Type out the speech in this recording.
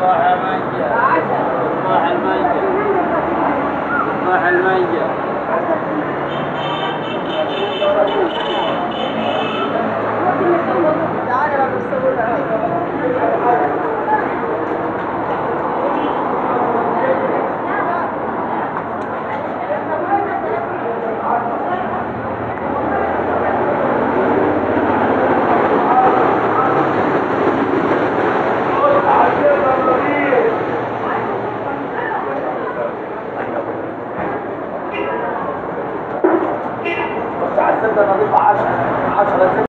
صباح المنجا صباح المنجا الزبدة نضيفة 10 10 زبدة